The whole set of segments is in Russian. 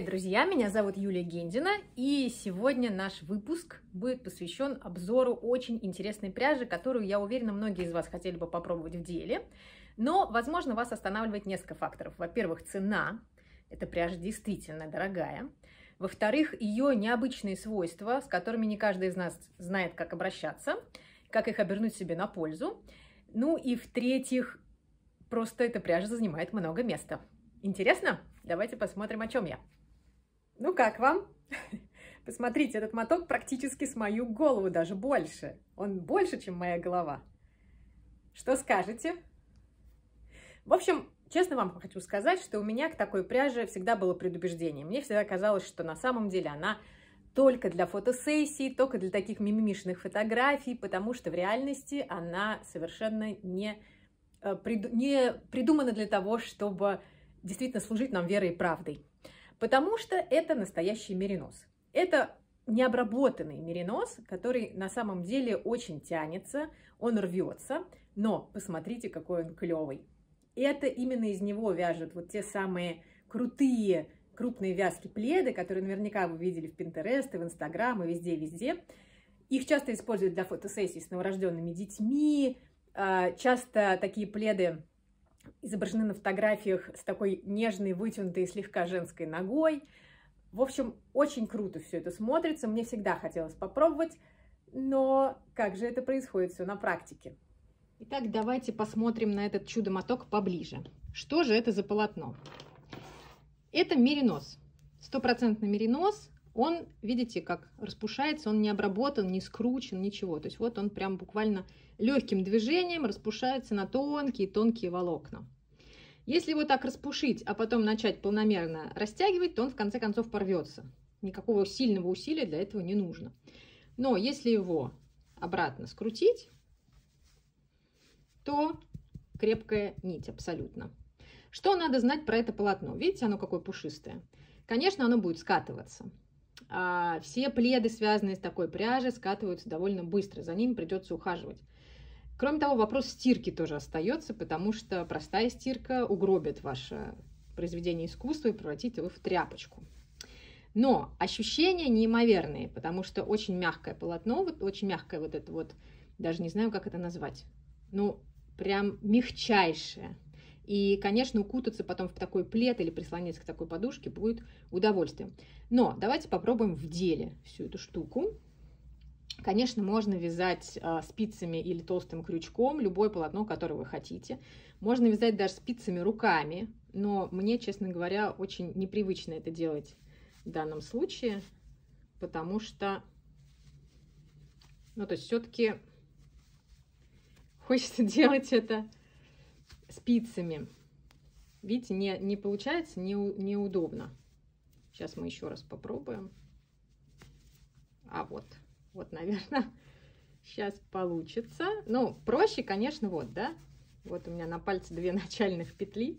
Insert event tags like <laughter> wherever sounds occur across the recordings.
Привет, друзья! Меня зовут Юлия Гендина, и сегодня наш выпуск будет посвящен обзору очень интересной пряжи, которую, я уверена, многие из вас хотели бы попробовать в деле. Но, возможно, вас останавливает несколько факторов. Во-первых, цена. Эта пряжа действительно дорогая. Во-вторых, ее необычные свойства, с которыми не каждый из нас знает, как обращаться, как их обернуть себе на пользу. Ну и в-третьих, просто эта пряжа занимает много места. Интересно? Давайте посмотрим, о чем я. Ну как вам? <laughs> Посмотрите, этот моток практически с мою голову, даже больше. Он больше, чем моя голова. Что скажете? В общем, честно вам хочу сказать, что у меня к такой пряже всегда было предубеждение. Мне всегда казалось, что на самом деле она только для фотосессий, только для таких мимимишных фотографий, потому что в реальности она совершенно не, э, не придумана для того, чтобы действительно служить нам верой и правдой. Потому что это настоящий меринос. Это необработанный меринос, который на самом деле очень тянется, он рвется, но посмотрите, какой он клевый. Это именно из него вяжут вот те самые крутые крупные вязки пледы, которые наверняка вы видели в Pinterest, в Instagram и везде-везде. Их часто используют для фотосессий с новорожденными детьми. А, часто такие пледы изображены на фотографиях с такой нежной, вытянутой, слегка женской ногой. В общем, очень круто все это смотрится. Мне всегда хотелось попробовать, но как же это происходит все на практике? Итак, давайте посмотрим на этот чудо-моток поближе. Что же это за полотно? Это меринос. Стопроцентный меринос. Он, видите, как распушается, он не обработан, не скручен, ничего. То есть вот он прям буквально легким движением распушается на тонкие-тонкие волокна. Если его так распушить, а потом начать полномерно растягивать, то он в конце концов порвется. Никакого сильного усилия для этого не нужно. Но если его обратно скрутить, то крепкая нить абсолютно. Что надо знать про это полотно? Видите, оно какое пушистое? Конечно, оно будет скатываться. А все пледы, связанные с такой пряжей, скатываются довольно быстро. За ним придется ухаживать. Кроме того, вопрос стирки тоже остается, потому что простая стирка угробит ваше произведение искусства и превратит его в тряпочку. Но ощущения неимоверные, потому что очень мягкое полотно, вот очень мягкое вот это вот, даже не знаю, как это назвать, ну, прям мягчайшее. И, конечно, укутаться потом в такой плед или прислониться к такой подушке будет удовольствием. Но давайте попробуем в деле всю эту штуку. Конечно, можно вязать а, спицами или толстым крючком любое полотно, которое вы хотите. Можно вязать даже спицами руками, но мне, честно говоря, очень непривычно это делать в данном случае, потому что, ну, то есть все-таки хочется <laughs> делать это спицами. Видите, не, не получается, не, неудобно. Сейчас мы еще раз попробуем. А вот. Вот, наверное, <laughs> сейчас получится. Ну, проще, конечно, вот, да. Вот у меня на пальце две <laughs> начальных петли.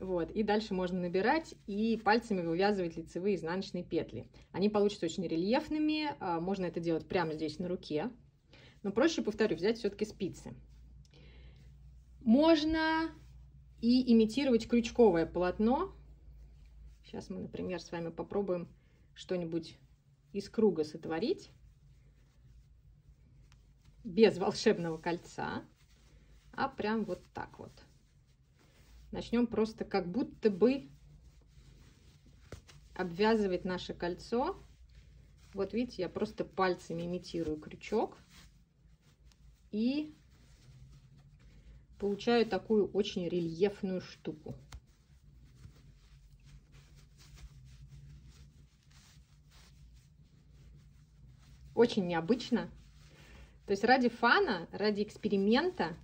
Вот, и дальше можно набирать и пальцами вывязывать лицевые изнаночные петли. Они получатся очень рельефными, а, можно это делать прямо здесь на руке. Но проще, повторю, взять все-таки спицы. Можно и имитировать крючковое полотно. Сейчас мы, например, с вами попробуем что-нибудь из круга сотворить без волшебного кольца, а прям вот так вот. Начнем просто как будто бы обвязывать наше кольцо. Вот видите, я просто пальцами имитирую крючок и получаю такую очень рельефную штуку. Очень необычно. То есть ради фана, ради эксперимента,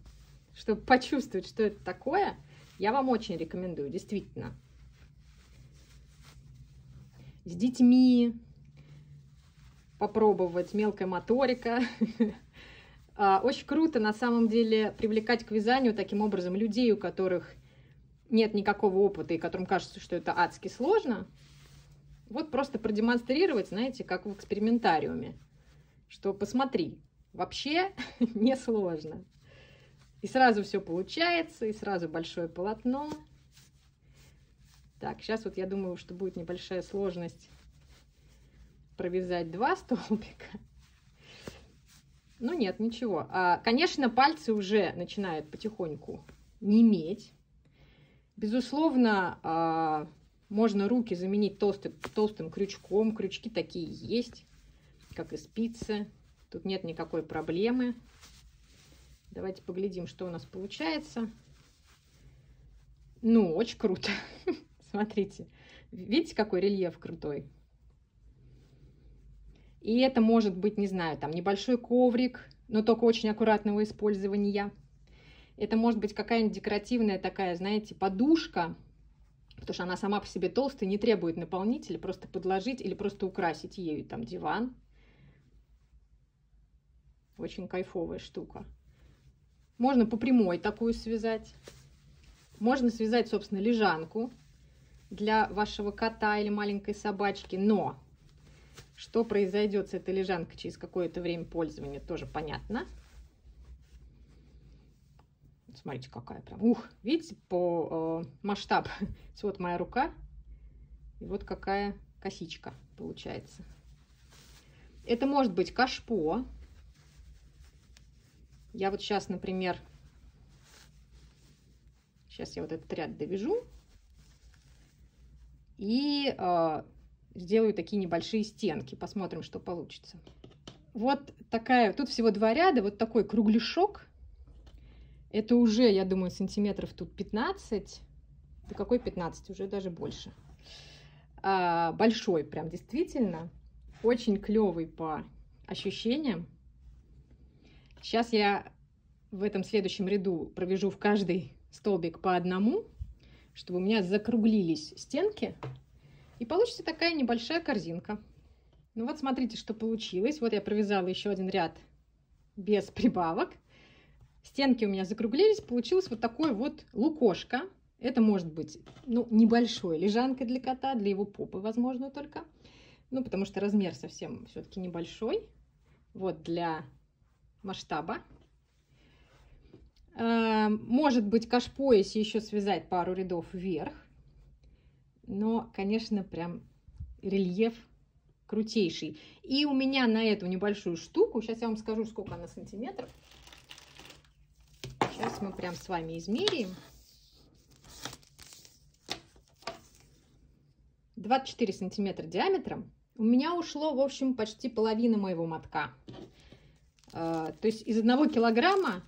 чтобы почувствовать, что это такое, я вам очень рекомендую, действительно. С детьми попробовать, мелкая моторика. <laughs> А, очень круто, на самом деле, привлекать к вязанию таким образом людей, у которых нет никакого опыта и которым кажется, что это адски сложно. Вот просто продемонстрировать, знаете, как в экспериментариуме, что посмотри, вообще <laughs> не сложно. И сразу все получается, и сразу большое полотно. Так, сейчас вот я думаю, что будет небольшая сложность провязать два столбика. Ну нет, ничего. А, конечно, пальцы уже начинают потихоньку неметь. Безусловно, а, можно руки заменить толстым, толстым крючком. Крючки такие есть, как и спицы. Тут нет никакой проблемы. Давайте поглядим, что у нас получается. Ну, очень круто. <laughs> Смотрите. Видите, какой рельеф крутой? И это может быть, не знаю, там небольшой коврик, но только очень аккуратного использования. Это может быть какая-нибудь декоративная такая, знаете, подушка, потому что она сама по себе толстая, не требует наполнителя, просто подложить или просто украсить ею там диван. Очень кайфовая штука. Можно по прямой такую связать. Можно связать, собственно, лежанку для вашего кота или маленькой собачки, но что произойдет с этой лежанкой через какое-то время пользования, тоже понятно. Смотрите, какая прям. Ух, видите, по э, масштабу. <laughs> вот моя рука. И вот какая косичка получается. Это может быть кашпо. Я вот сейчас, например, сейчас я вот этот ряд довяжу. И э, сделаю такие небольшие стенки. Посмотрим, что получится. Вот такая, тут всего два ряда, вот такой кругляшок. Это уже, я думаю, сантиметров тут 15. Да какой 15? Уже даже больше. А, большой прям действительно. Очень клевый по ощущениям. Сейчас я в этом следующем ряду провяжу в каждый столбик по одному, чтобы у меня закруглились стенки. И получится такая небольшая корзинка. Ну вот смотрите, что получилось. Вот я провязала еще один ряд без прибавок. Стенки у меня закруглились, получилось вот такое вот лукошко. Это может быть, ну, небольшой лежанкой для кота, для его попы, возможно, только. Ну, потому что размер совсем все-таки небольшой. Вот для масштаба. Э, может быть, кашпо, если еще связать пару рядов вверх. Но, конечно, прям рельеф крутейший. И у меня на эту небольшую штуку, сейчас я вам скажу, сколько она сантиметров. Сейчас мы прям с вами измерим. 24 сантиметра диаметром. У меня ушло, в общем, почти половина моего мотка. А, то есть из одного килограмма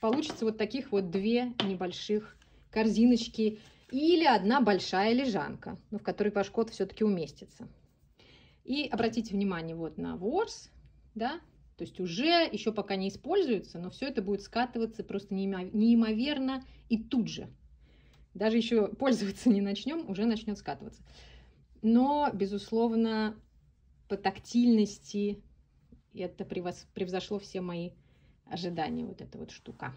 получится вот таких вот две небольших корзиночки или одна большая лежанка, ну, в которой ваш кот все-таки уместится. И обратите внимание вот на ворс, да, то есть уже еще пока не используется, но все это будет скатываться просто неимоверно и тут же. Даже еще пользоваться не начнем, уже начнет скатываться. Но, безусловно, по тактильности это превзошло все мои ожидания, вот эта вот штука.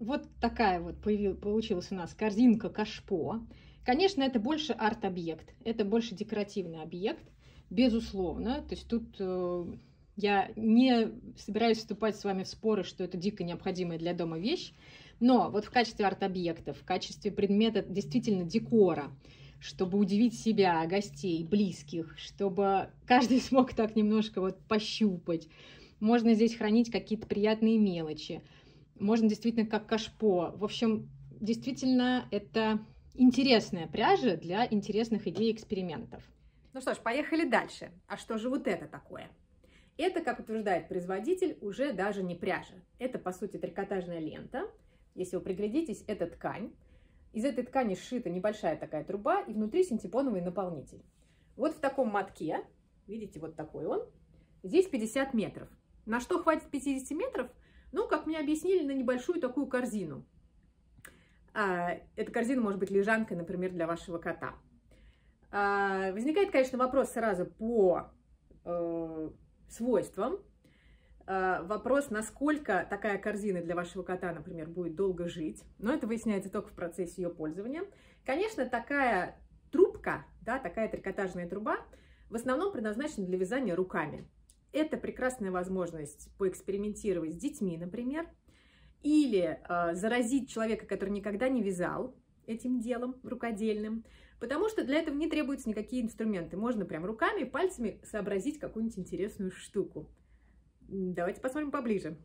Вот такая вот получилась у нас корзинка кашпо. Конечно, это больше арт-объект, это больше декоративный объект, безусловно. То есть тут э, я не собираюсь вступать с вами в споры, что это дико необходимая для дома вещь. Но вот в качестве арт-объекта, в качестве предмета действительно декора, чтобы удивить себя, гостей, близких, чтобы каждый <laughs> смог так немножко вот пощупать. Можно здесь хранить какие-то приятные мелочи можно действительно как кашпо. В общем, действительно, это интересная пряжа для интересных идей и экспериментов. Ну что ж, поехали дальше. А что же вот это такое? Это, как утверждает производитель, уже даже не пряжа. Это, по сути, трикотажная лента. Если вы приглядитесь, это ткань. Из этой ткани сшита небольшая такая труба и внутри синтепоновый наполнитель. Вот в таком мотке, видите, вот такой он, здесь 50 метров. На что хватит 50 метров – ну, как мне объяснили, на небольшую такую корзину. А, эта корзина может быть лежанкой, например, для вашего кота. А, возникает, конечно, вопрос сразу по э, свойствам. А, вопрос, насколько такая корзина для вашего кота, например, будет долго жить. Но это выясняется только в процессе ее пользования. Конечно, такая трубка, да, такая трикотажная труба, в основном предназначена для вязания руками. Это прекрасная возможность поэкспериментировать с детьми, например, или э, заразить человека, который никогда не вязал, этим делом рукодельным, потому что для этого не требуются никакие инструменты. Можно прям руками, пальцами сообразить какую-нибудь интересную штуку. Давайте посмотрим поближе.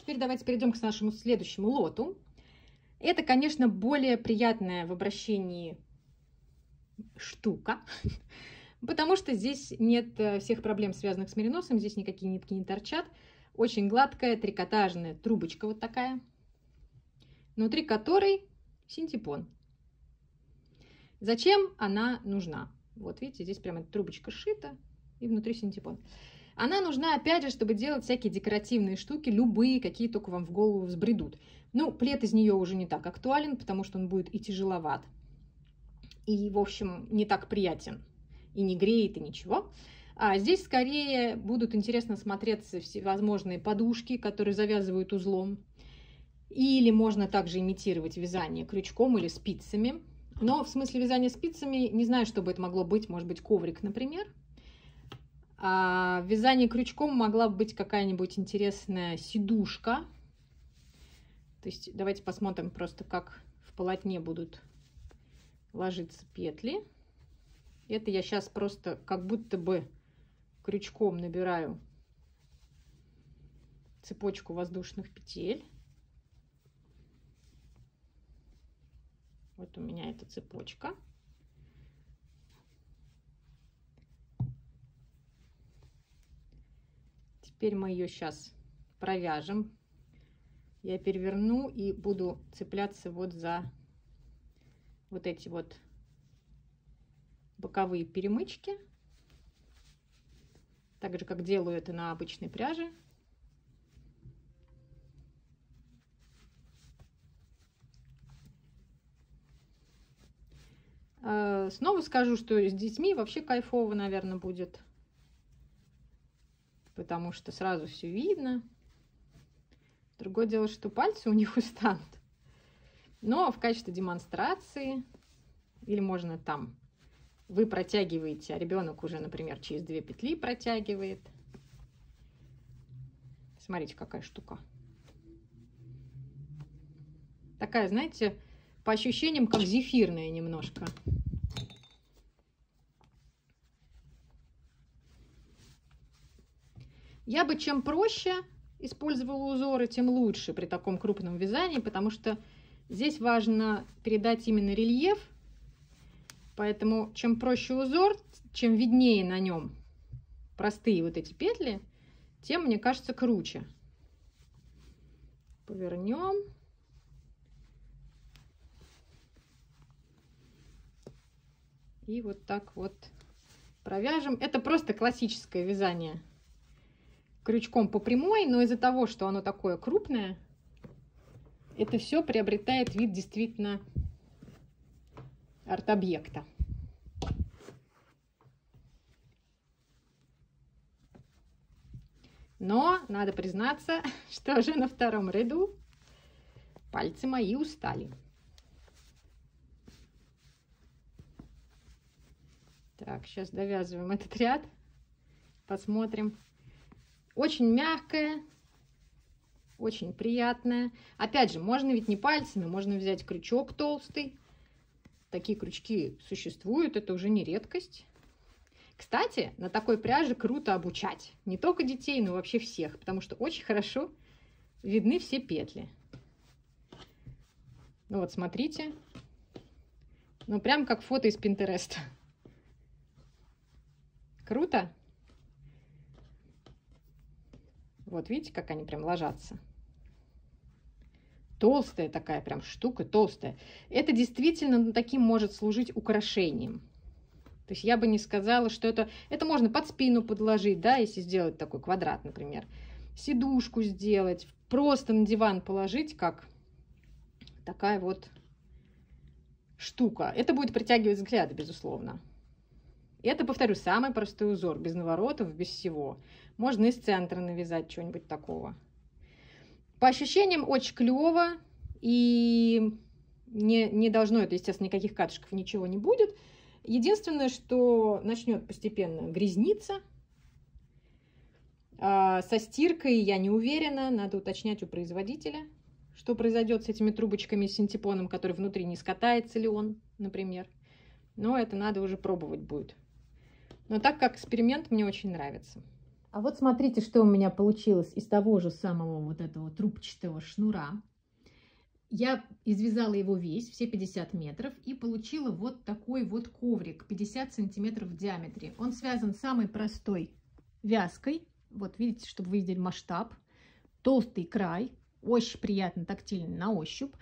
Теперь давайте перейдем к нашему следующему лоту. Это, конечно, более приятная в обращении штука, <laughs> потому что здесь нет э, всех проблем, связанных с мериносом, здесь никакие нитки не торчат. Очень гладкая трикотажная трубочка вот такая, внутри которой синтепон. Зачем она нужна? Вот видите, здесь прямо трубочка сшита и внутри синтепон. Она нужна, опять же, чтобы делать всякие декоративные штуки, любые, какие только вам в голову взбредут. Ну, плед из нее уже не так актуален, потому что он будет и тяжеловат, и, в общем, не так приятен, и не греет, и ничего. А здесь скорее будут интересно смотреться всевозможные подушки, которые завязывают узлом. Или можно также имитировать вязание крючком или спицами. Но в смысле вязания спицами не знаю, что бы это могло быть. Может быть, коврик, например. А в вязании крючком могла бы быть какая-нибудь интересная сидушка. То есть давайте посмотрим просто, как в полотне будут ложиться петли. Это я сейчас просто как будто бы крючком набираю цепочку воздушных петель. Вот у меня эта цепочка. Теперь мы ее сейчас провяжем. Я переверну и буду цепляться вот за вот эти вот боковые перемычки. Так же, как делаю это на обычной пряже. Э, снова скажу, что с детьми вообще кайфово, наверное, будет. Потому что сразу все видно. Другое дело, что пальцы у них <laughs> устанут. Но в качестве демонстрации, или можно там, вы протягиваете, а ребенок уже, например, через две петли протягивает. Смотрите, какая штука. Такая, знаете, по ощущениям, как зефирная немножко. Я бы чем проще использовала узоры, тем лучше при таком крупном вязании, потому что здесь важно передать именно рельеф. Поэтому чем проще узор, чем виднее на нем простые вот эти петли, тем, мне кажется, круче. Повернем. И вот так вот провяжем. Это просто классическое вязание крючком по прямой, но из-за того, что оно такое крупное, это все приобретает вид действительно арт-объекта. Но надо признаться, <laughs> что уже на втором ряду пальцы мои устали. Так, сейчас довязываем этот ряд. Посмотрим. Очень мягкая, очень приятная. Опять же, можно ведь не пальцами, можно взять крючок толстый. Такие крючки существуют, это уже не редкость. Кстати, на такой пряже круто обучать. Не только детей, но вообще всех, потому что очень хорошо видны все петли. Ну вот, смотрите. Ну, прям как фото из Пинтереста. Круто? Вот видите, как они прям ложатся. Толстая такая прям штука, толстая. Это действительно ну, таким может служить украшением. То есть я бы не сказала, что это... Это можно под спину подложить, да, если сделать такой квадрат, например. Сидушку сделать, просто на диван положить, как такая вот штука. Это будет притягивать взгляды, безусловно. Это, повторю, самый простой узор, без наворотов, без всего. Можно из центра навязать что-нибудь такого. По ощущениям очень клево. И не, не должно это, естественно, никаких катышков, ничего не будет. Единственное, что начнет постепенно грязниться. А, со стиркой я не уверена, надо уточнять у производителя. что произойдет с этими трубочками с синтепоном, который внутри, не скатается ли он, например. Но это надо уже пробовать будет. Но так как эксперимент мне очень нравится. А вот смотрите, что у меня получилось из того же самого вот этого трубчатого шнура. Я извязала его весь, все 50 метров, и получила вот такой вот коврик, 50 сантиметров в диаметре. Он связан самой простой вязкой. Вот видите, чтобы вы видели масштаб. Толстый край, очень приятно тактильно на ощупь.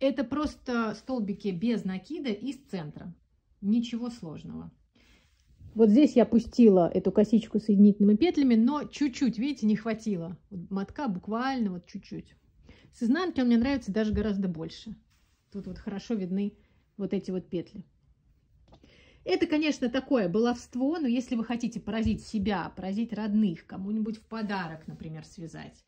Это просто столбики без накида из центра. Ничего сложного. Вот здесь я пустила эту косичку соединительными петлями, но чуть-чуть, видите, не хватило. Вот мотка буквально вот чуть-чуть. С изнанки он мне нравится даже гораздо больше. Тут вот хорошо видны вот эти вот петли. Это, конечно, такое баловство, но если вы хотите поразить себя, поразить родных, кому-нибудь в подарок, например, связать,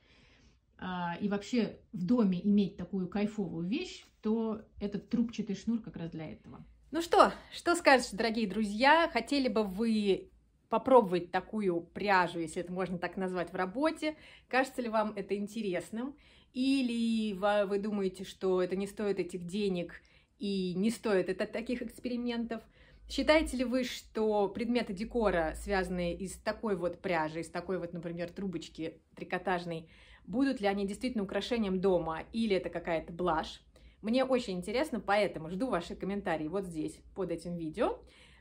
а, и вообще в доме иметь такую кайфовую вещь, то этот трубчатый шнур как раз для этого. Ну что, что скажете, дорогие друзья? Хотели бы вы попробовать такую пряжу, если это можно так назвать, в работе? Кажется ли вам это интересным? Или вы думаете, что это не стоит этих денег и не стоит это таких экспериментов? Считаете ли вы, что предметы декора, связанные из такой вот пряжи, из такой вот, например, трубочки трикотажной, будут ли они действительно украшением дома или это какая-то блажь? Мне очень интересно, поэтому жду ваши комментарии вот здесь, под этим видео.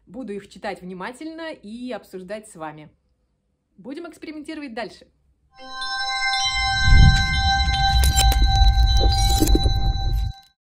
Буду их читать внимательно и обсуждать с вами. Будем экспериментировать дальше.